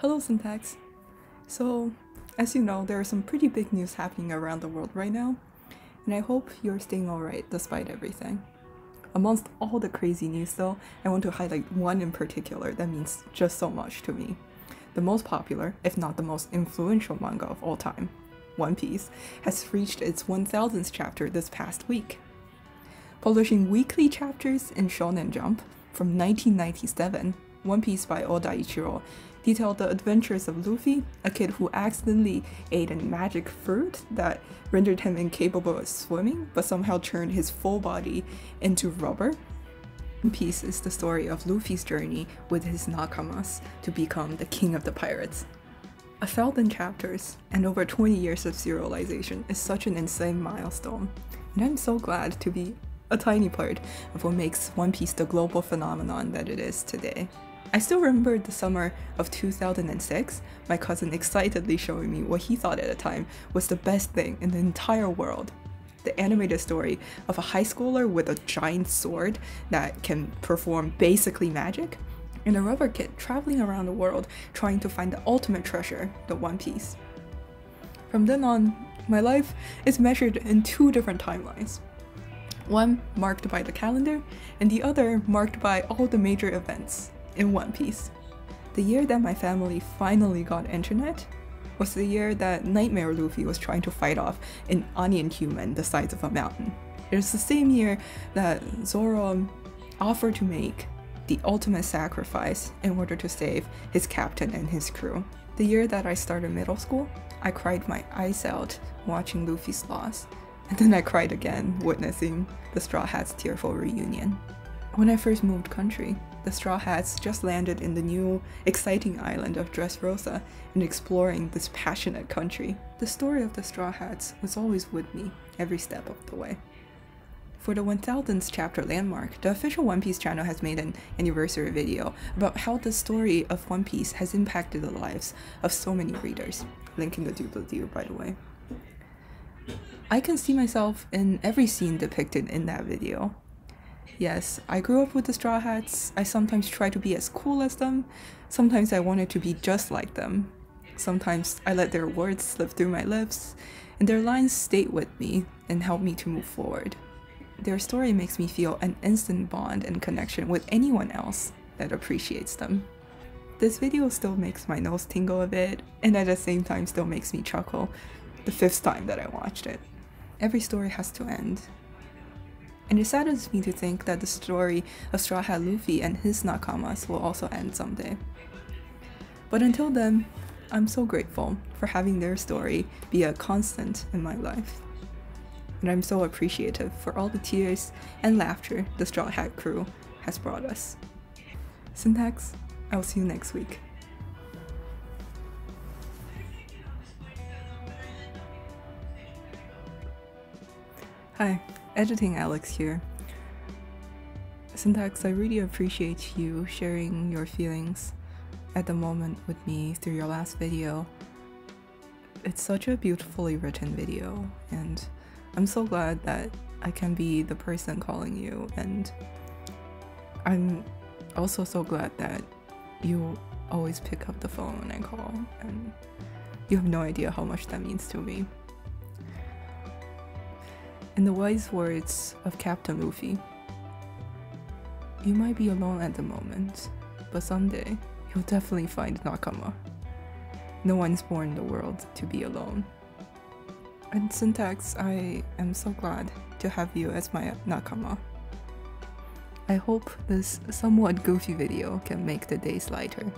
Hello, Syntax. So, as you know, there are some pretty big news happening around the world right now, and I hope you're staying alright despite everything. Amongst all the crazy news, though, I want to highlight one in particular that means just so much to me. The most popular, if not the most influential manga of all time, One Piece, has reached its 1000th chapter this past week. Publishing weekly chapters in Shonen Jump from 1997, One Piece by Oda Ichiro detailed the adventures of Luffy, a kid who accidentally ate a magic fruit that rendered him incapable of swimming, but somehow turned his full body into rubber. One Piece is the story of Luffy's journey with his nakamas to become the king of the pirates. A thousand chapters and over 20 years of serialization is such an insane milestone, and I'm so glad to be a tiny part of what makes One Piece the global phenomenon that it is today. I still remember the summer of 2006, my cousin excitedly showing me what he thought at the time was the best thing in the entire world. The animated story of a high schooler with a giant sword that can perform basically magic, and a rubber kid traveling around the world trying to find the ultimate treasure, the One Piece. From then on, my life is measured in two different timelines. One marked by the calendar, and the other marked by all the major events in One Piece. The year that my family finally got internet was the year that Nightmare Luffy was trying to fight off an onion human the size of a mountain. It was the same year that Zoro offered to make the ultimate sacrifice in order to save his captain and his crew. The year that I started middle school, I cried my eyes out watching Luffy's loss, and then I cried again witnessing the Straw Hats' tearful reunion. When I first moved country, the Straw Hats just landed in the new, exciting island of Dressrosa and exploring this passionate country. The story of the Straw Hats was always with me every step of the way. For the 1000th chapter landmark, the official One Piece channel has made an anniversary video about how the story of One Piece has impacted the lives of so many readers. Link in the doobly-doo, by the way. I can see myself in every scene depicted in that video. Yes, I grew up with the Straw Hats. I sometimes try to be as cool as them. Sometimes I wanted to be just like them. Sometimes I let their words slip through my lips, and their lines stayed with me and helped me to move forward. Their story makes me feel an instant bond and connection with anyone else that appreciates them. This video still makes my nose tingle a bit, and at the same time still makes me chuckle the fifth time that I watched it. Every story has to end, and it saddens me to think that the story of Straw Hat Luffy and his Nakamas will also end someday. But until then, I'm so grateful for having their story be a constant in my life. And I'm so appreciative for all the tears and laughter the Straw Hat crew has brought us. Syntax, I'll see you next week. Hi, Editing Alex here. Syntax, I really appreciate you sharing your feelings at the moment with me through your last video. It's such a beautifully written video, and I'm so glad that I can be the person calling you, and I'm also so glad that you always pick up the phone when I call, and you have no idea how much that means to me. In the wise words of Captain Luffy, you might be alone at the moment, but someday you'll definitely find Nakama. No one's born in the world to be alone. And Syntax, I am so glad to have you as my Nakama. I hope this somewhat goofy video can make the days lighter.